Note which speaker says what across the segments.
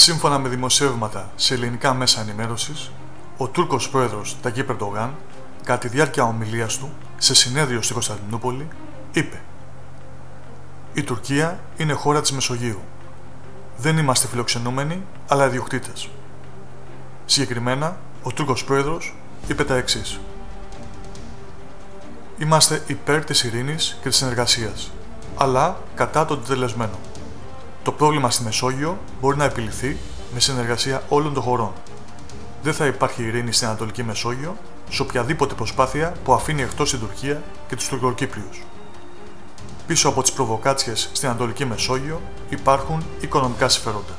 Speaker 1: Σύμφωνα με δημοσιεύματα σε ελληνικά μέσα ενημέρωσης, ο Τούρκος πρόεδρος Ταγί Περντογάν, κατά τη διάρκεια ομιλίας του σε συνέδριο στην Κωνσταντινούπολη, είπε: Η Τουρκία είναι χώρα της Μεσογείου. Δεν είμαστε φιλοξενούμενοι, αλλά ιδιοκτήτες. Συγκεκριμένα, ο Τούρκος πρόεδρος είπε τα εξής: Είμαστε υπέρ της ειρήνης και της συνεργασίας, αλλά κατά τον τελεσμένο. Το πρόβλημα στη Μεσόγειο μπορεί να επιληθεί με συνεργασία όλων των χωρών. Δεν θα υπάρχει ειρήνη στην Ανατολική Μεσόγειο σε οποιαδήποτε προσπάθεια που αφήνει εκτός την Τουρκία και τους Τουρκοκύπριους. Πίσω από τις προβοκάτσιες στην Ανατολική Μεσόγειο υπάρχουν οικονομικά συμφέροντα.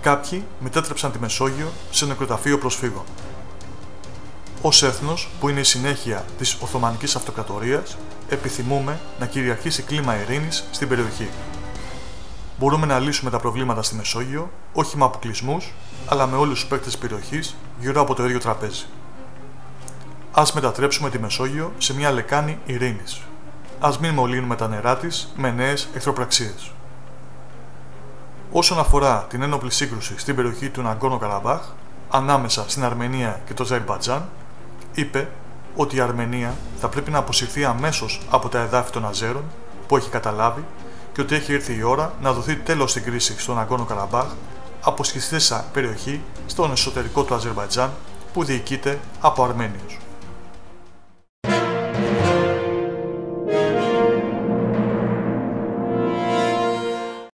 Speaker 1: Κάποιοι μετέτρεψαν τη Μεσόγειο σε νεκροταφείο προσφύγων. Ω έθνος που είναι η συνέχεια της Οθωμανικής Αυτοκρατορίας, επιθυμούμε να κυριαρχήσει κλίμα ειρήνης στην περιοχή μπορούμε να λύσουμε τα προβλήματα στη Μεσόγειο όχι με αποκλεισμούς, αλλά με όλους τους παίκτες της περιοχής γύρω από το ίδιο τραπέζι. Α μετατρέψουμε τη Μεσόγειο σε μια λεκάνη ειρήνης. Α μην μολύνουμε τα νερά της με νέες εχθροπραξίες. Όσον αφορά την ένοπλη σύγκρουση στην περιοχή του Ναγκόνο Καραμπάχ, ανάμεσα στην Αρμενία και το Αζερμπατζάν, είπε ότι η Αρμενία θα πρέπει να αποσυρθεί αμέσως από τα εδάφη των Αζέρων που έχει καταλάβει και ότι έχει έρθει η ώρα να δοθεί τέλος στην κρίση στον Αγκόνο Καραμπάχ, αποσχιστήσα περιοχή στον εσωτερικό του Αζερβαϊτζάν που διοικείται από Αρμένιους.